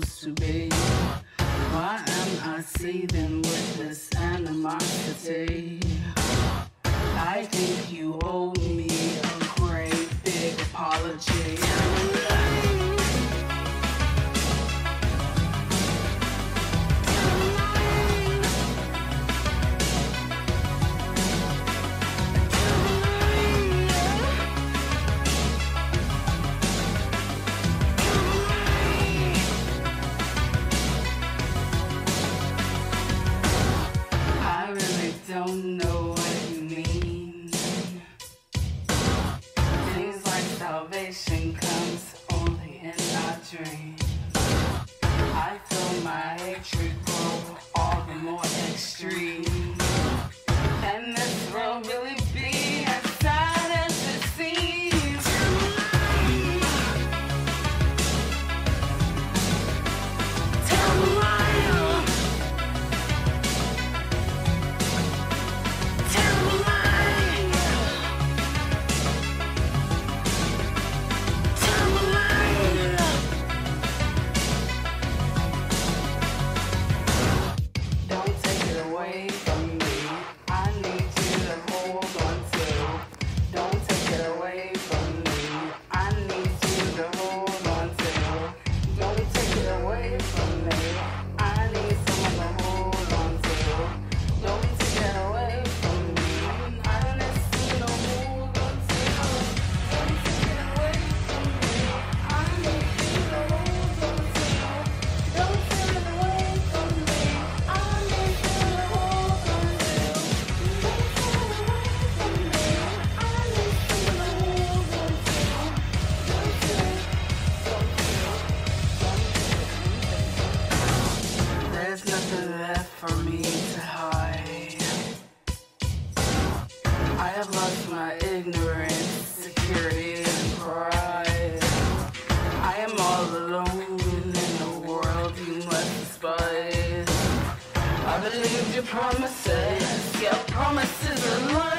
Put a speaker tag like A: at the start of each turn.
A: supposed to be? Why am I seething with this animosity? I think you owe me a great big apology. Reflection comes only in our dreams. my ignorance, security, and pride. I am all alone in a world you must despise. I believed your promises, your promises are lies.